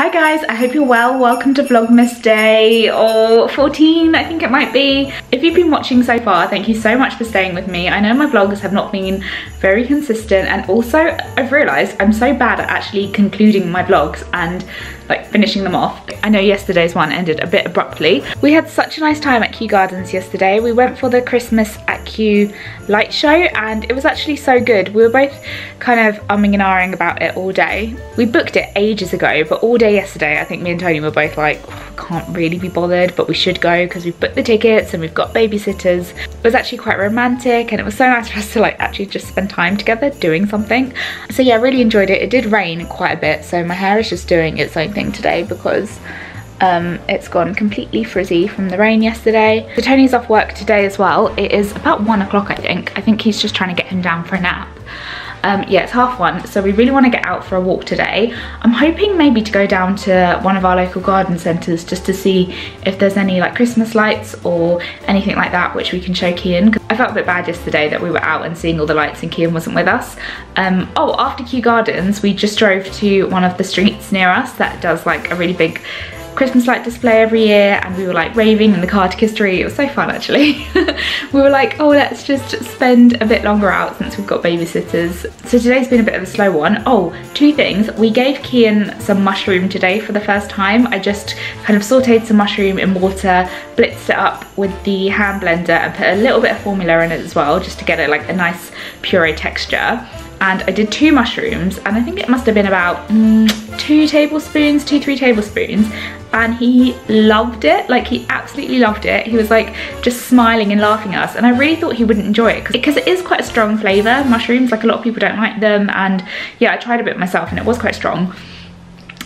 Hi guys, I hope you're well. Welcome to Vlogmas Day or 14, I think it might be. If you've been watching so far, thank you so much for staying with me. I know my vlogs have not been very consistent and also I've realised I'm so bad at actually concluding my vlogs and like finishing them off. I know yesterday's one ended a bit abruptly. We had such a nice time at Kew Gardens yesterday. We went for the Christmas at Kew light show and it was actually so good. We were both kind of umming and ahhing about it all day. We booked it ages ago, but all day yesterday, I think me and Tony were both like, oh, can't really be bothered, but we should go because we've booked the tickets and we've got babysitters. It was actually quite romantic and it was so nice for us to like actually just spend time together doing something. So yeah, I really enjoyed it. It did rain quite a bit, so my hair is just doing its own thing today because um, it's gone completely frizzy from the rain yesterday. So Tony's off work today as well. It is about one o'clock, I think. I think he's just trying to get him down for a nap. Um, yeah, it's half one, so we really want to get out for a walk today. I'm hoping maybe to go down to one of our local garden centres just to see if there's any like Christmas lights or anything like that which we can show Cian. I felt a bit bad yesterday that we were out and seeing all the lights and Cian wasn't with us. Um, oh, after Kew Gardens, we just drove to one of the streets near us that does like a really big Christmas light display every year and we were like raving in the car to history. It was so fun actually. we were like, oh, let's just spend a bit longer out since we've got babysitters. So today's been a bit of a slow one. Oh, two things. We gave Cian some mushroom today for the first time. I just kind of sauteed some mushroom in water, blitzed it up with the hand blender and put a little bit of formula in it as well, just to get it like a nice puree texture and I did two mushrooms and I think it must have been about mm, two tablespoons, two, three tablespoons and he loved it. Like he absolutely loved it. He was like just smiling and laughing at us and I really thought he wouldn't enjoy it because it is quite a strong flavour mushrooms like a lot of people don't like them and yeah I tried a bit myself and it was quite strong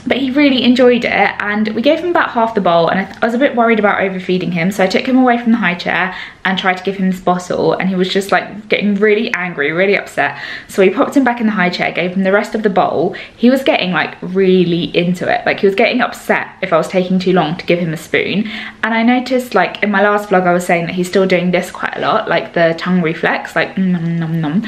but he really enjoyed it and we gave him about half the bowl and I, I, was a bit worried about overfeeding him so I took him away from the high chair and tried to give him this bottle and he was just like getting really angry really upset. So we popped him back in the high chair gave him the rest of the bowl. He was getting like really into it. Like he was getting upset if I was taking too long to give him a spoon. And I noticed like in my last vlog I was saying that he's still doing this quite a lot like the tongue reflex like mm, nom nom nom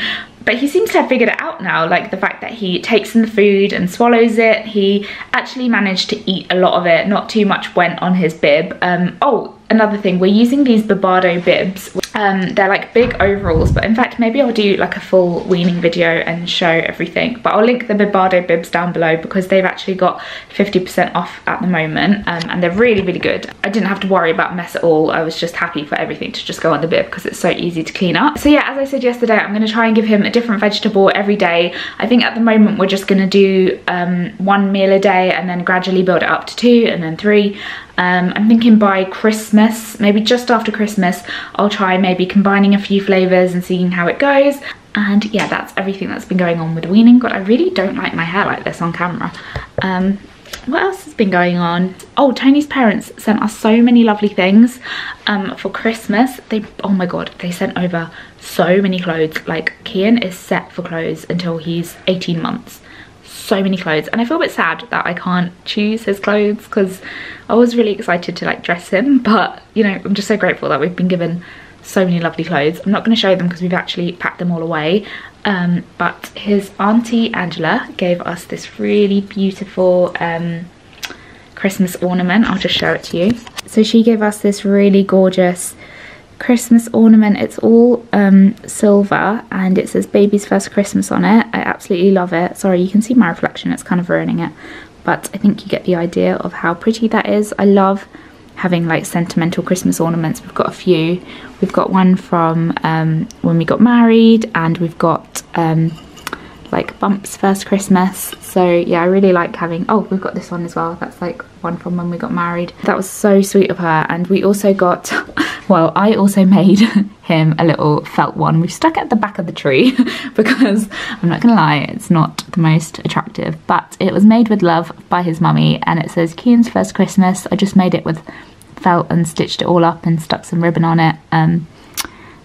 but he seems to have figured it out now like the fact that he takes in the food and swallows it. He actually managed to eat a lot of it not too much went on his bib. Um, oh another thing we're using these Bibado bibs. Um, they're like big overalls but in fact maybe I'll do like a full weaning video and show everything. But I'll link the Bibado bibs down below because they've actually got 50% off at the moment um, and they're really really good. I didn't have to worry about mess at all. I was just happy for everything to just go on the bib because it's so easy to clean up. So yeah as I said yesterday I'm going to try and give him a different vegetable every day. I think at the moment we're just going to do um, one meal a day and then gradually build it up to two and then three um, I'm thinking by Christmas, maybe just after Christmas, I'll try maybe combining a few flavours and seeing how it goes. And yeah, that's everything that's been going on with weaning. God, I really don't like my hair like this on camera. Um, what else has been going on? Oh, Tony's parents sent us so many lovely things um, for Christmas. They, oh my God, they sent over so many clothes. Like Cian is set for clothes until he's 18 months so many clothes and I feel a bit sad that I can't choose his clothes because I was really excited to like dress him but you know I'm just so grateful that we've been given so many lovely clothes. I'm not going to show them because we've actually packed them all away um, but his auntie Angela gave us this really beautiful um, Christmas ornament. I'll just show it to you. So she gave us this really gorgeous Christmas ornament. It's all um, silver and it says baby's first Christmas on it. I absolutely love it. Sorry, you can see my reflection. It's kind of ruining it. But I think you get the idea of how pretty that is. I love having like sentimental Christmas ornaments. We've got a few. We've got one from um, when we got married and we've got um, like Bump's first Christmas. So yeah, I really like having, oh, we've got this one as well. That's like one from when we got married. That was so sweet of her. And we also got, well, I also made him a little felt one. We've stuck it at the back of the tree because I'm not gonna lie, it's not the most attractive, but it was made with love by his mummy and it says Cian's first Christmas. I just made it with felt and stitched it all up and stuck some ribbon on it. Um,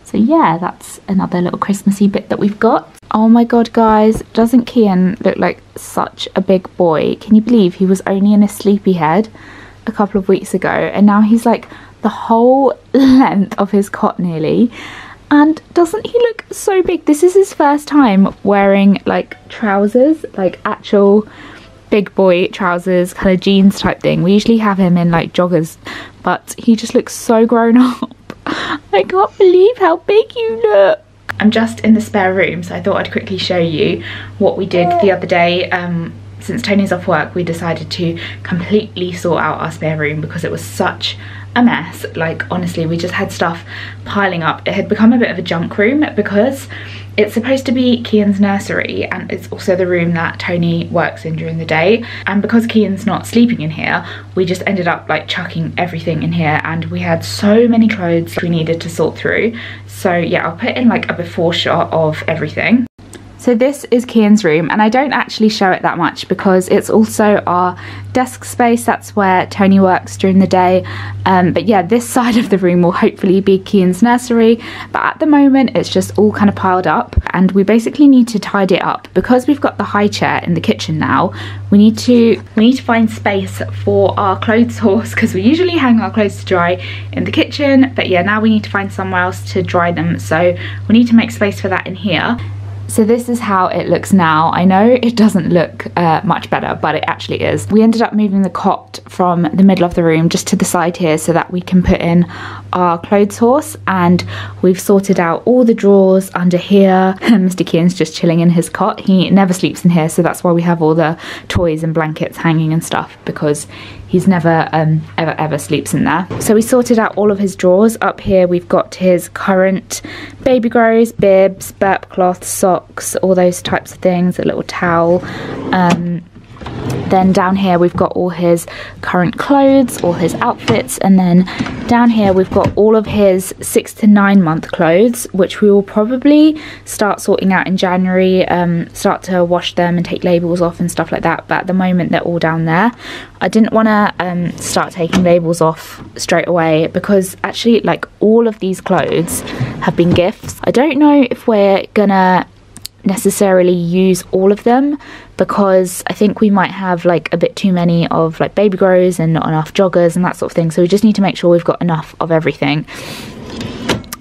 so yeah, that's another little Christmassy bit that we've got. Oh my god guys, doesn't Cian look like such a big boy? Can you believe he was only in a sleepy head a couple of weeks ago and now he's like the whole length of his cot nearly. And doesn't he look so big? This is his first time wearing like trousers, like actual big boy trousers, kind of jeans type thing. We usually have him in like joggers, but he just looks so grown up. I can't believe how big you look. I'm just in the spare room, so I thought I'd quickly show you what we did the other day. Um, since Tony's off work, we decided to completely sort out our spare room because it was such a mess. Like, honestly, we just had stuff piling up. It had become a bit of a junk room because it's supposed to be Cian's nursery and it's also the room that Tony works in during the day. And because Cian's not sleeping in here, we just ended up like chucking everything in here and we had so many clothes we needed to sort through. So yeah, I'll put in like a before shot of everything. So this is Cian's room and I don't actually show it that much because it's also our desk space. That's where Tony works during the day. Um, but yeah, this side of the room will hopefully be Cian's nursery. But at the moment, it's just all kind of piled up and we basically need to tidy it up because we've got the high chair in the kitchen now. We need to we need to find space for our clothes horse because we usually hang our clothes to dry in the kitchen. But yeah, now we need to find somewhere else to dry them. So we need to make space for that in here. So this is how it looks now. I know it doesn't look uh, much better, but it actually is. We ended up moving the cot from the middle of the room just to the side here so that we can put in our clothes horse and we've sorted out all the drawers under here. Mr. Cian's just chilling in his cot. He never sleeps in here, so that's why we have all the toys and blankets hanging and stuff because he's never um, ever ever sleeps in there. So we sorted out all of his drawers. Up here we've got his current baby grows, bibs, burp cloth, socks, all those types of things, a little towel. Um, then down here we've got all his current clothes, all his outfits, and then down here we've got all of his six to nine month clothes, which we will probably start sorting out in January, um, start to wash them and take labels off and stuff like that. But at the moment they're all down there. I didn't want to um, start taking labels off straight away because actually like all of these clothes have been gifts. I don't know if we're gonna necessarily use all of them because I think we might have like a bit too many of like baby grows and not enough joggers and that sort of thing. So we just need to make sure we've got enough of everything.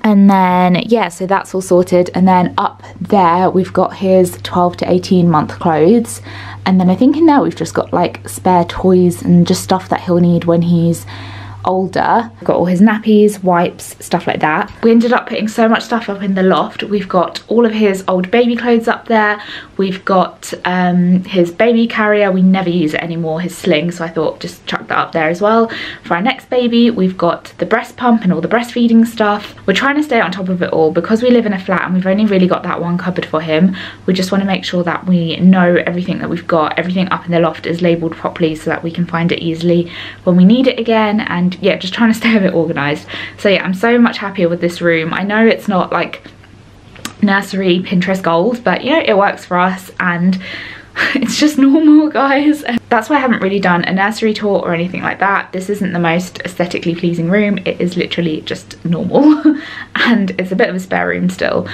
And then, yeah, so that's all sorted. And then up there, we've got his 12 to 18 month clothes. And then I think in there, we've just got like spare toys and just stuff that he'll need when he's older. Got all his nappies, wipes, stuff like that. We ended up putting so much stuff up in the loft. We've got all of his old baby clothes up there. We've got um, his baby carrier. We never use it anymore, his sling. So I thought just chuck that up there as well. For our next baby, we've got the breast pump and all the breastfeeding stuff. We're trying to stay on top of it all because we live in a flat and we've only really got that one cupboard for him. We just want to make sure that we know everything that we've got. Everything up in the loft is labelled properly so that we can find it easily when we need it again. And yeah just trying to stay a bit organized. So yeah i'm so much happier with this room. I know it's not like nursery pinterest gold but you know it works for us and it's just normal guys. That's why I haven't really done a nursery tour or anything like that. This isn't the most aesthetically pleasing room. It is literally just normal and it's a bit of a spare room still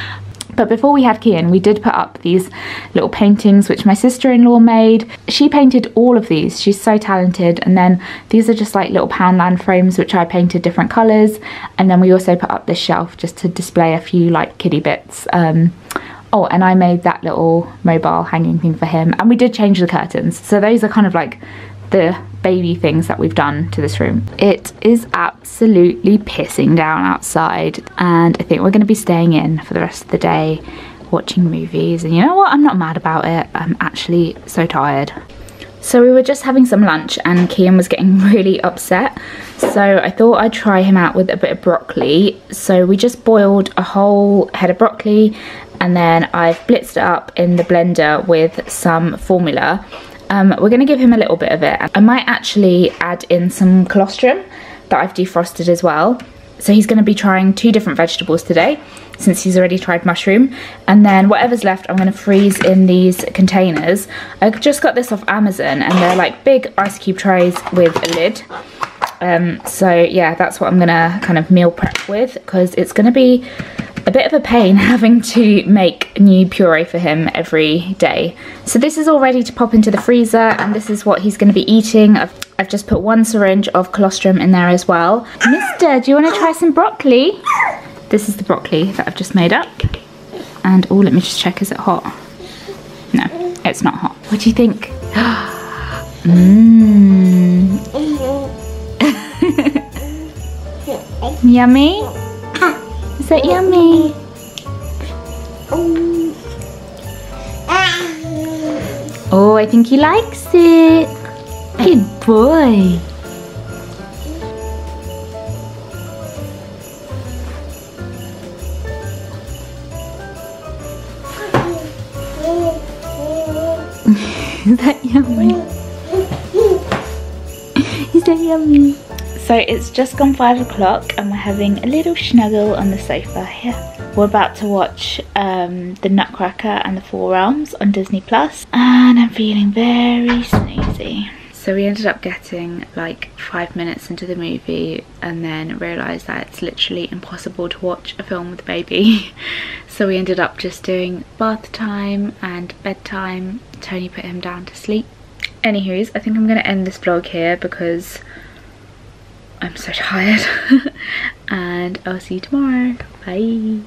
but before we had Cian, we did put up these little paintings which my sister-in-law made. She painted all of these. She's so talented. And then these are just like little Poundland frames which I painted different colours. And then we also put up this shelf just to display a few like kiddie bits. Um, oh, and I made that little mobile hanging thing for him. And we did change the curtains. So those are kind of like the baby things that we've done to this room. It is absolutely pissing down outside and I think we're going to be staying in for the rest of the day watching movies. And you know what? I'm not mad about it. I'm actually so tired. So we were just having some lunch and Cian was getting really upset. So I thought I'd try him out with a bit of broccoli. So we just boiled a whole head of broccoli and then I've blitzed it up in the blender with some formula um, we're going to give him a little bit of it. I might actually add in some colostrum that I've defrosted as well. So he's going to be trying two different vegetables today since he's already tried mushroom. And then whatever's left, I'm going to freeze in these containers. I just got this off Amazon and they're like big ice cube trays with a lid. Um, so yeah, that's what I'm going to kind of meal prep with because it's going to be a bit of a pain having to make new puree for him every day. So this is all ready to pop into the freezer and this is what he's going to be eating. I've, I've just put one syringe of colostrum in there as well. Mister, do you want to try some broccoli? This is the broccoli that I've just made up. And oh, let me just check, is it hot? No, it's not hot. What do you think? Mmm. yummy? Is that yummy? Oh, I think he likes it. Good boy. Is that yummy? Is that yummy? So it's just gone five o'clock and we're having a little snuggle on the sofa here. We're about to watch um, The Nutcracker and the Four Realms on Disney Plus and I'm feeling very snoozy. So we ended up getting like five minutes into the movie and then realised that it's literally impossible to watch a film with a baby. so we ended up just doing bath time and bedtime. Tony put him down to sleep. Anywho's, I think I'm going to end this vlog here because I'm so tired. and I'll see you tomorrow. Bye.